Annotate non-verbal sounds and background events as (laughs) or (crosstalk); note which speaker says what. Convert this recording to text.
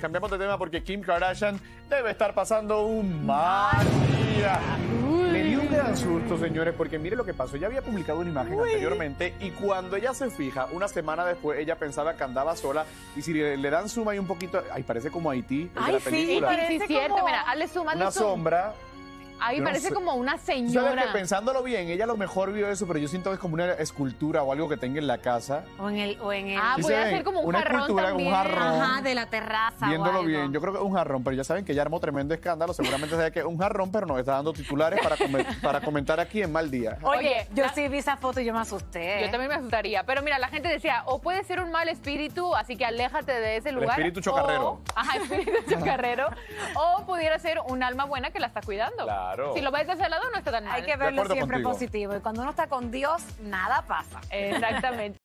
Speaker 1: Cambiamos de tema porque Kim Kardashian debe estar pasando un mal día. Le dio un gran susto, señores, porque mire lo que pasó. Ella había publicado una imagen anteriormente y cuando ella se fija, una semana después, ella pensaba que andaba sola y si le, le dan suma y un poquito, ay, parece como Haití, el de
Speaker 2: Ay,
Speaker 1: la
Speaker 2: sí,
Speaker 1: película.
Speaker 2: parece
Speaker 3: Sí, sí, cierto.
Speaker 2: como-
Speaker 3: Mira, hazle hazle
Speaker 1: una
Speaker 3: zoom.
Speaker 1: sombra.
Speaker 3: Ahí
Speaker 1: Yo no
Speaker 3: parece
Speaker 1: sé.
Speaker 3: como una
Speaker 1: ¿Sabes que
Speaker 3: señora.
Speaker 1: pensándolo bien, ella a lo mejor vio eso, pero yo siento que es como una escultura o algo que tenga en la casa.
Speaker 2: O en el, o en el
Speaker 3: Ah,
Speaker 1: ve,
Speaker 3: ser como un
Speaker 1: una
Speaker 3: jarrón
Speaker 1: escultura como un
Speaker 3: también.
Speaker 1: jarrón.
Speaker 2: ajá, de la terraza. o
Speaker 1: Viéndolo
Speaker 2: algo.
Speaker 1: bien, yo creo que es un jarrón, pero ya saben que ella armó tremendo escándalo. Seguramente sabe que es un jarrón, pero nos está dando titulares para, para comentar aquí en mal día.
Speaker 2: Oye, yo
Speaker 3: la-
Speaker 2: sí vi esa foto y yo me asusté.
Speaker 3: Yo también me asustaría. Pero mira, la gente decía, o puede ser un mal espíritu, así que aléjate de ese lugar.
Speaker 1: espíritu chocarrero.
Speaker 3: o- (laughs) ajá, espíritu chocarrero. o pudiera ser un alma buena que la está cuidando.
Speaker 1: Claro.
Speaker 3: Si lo ves de ese lado, no está tan mal.
Speaker 2: Hay que verlo siempre
Speaker 1: contigo.
Speaker 2: positivo. Y cuando uno está con Dios, nada pasa.
Speaker 3: Exactamente.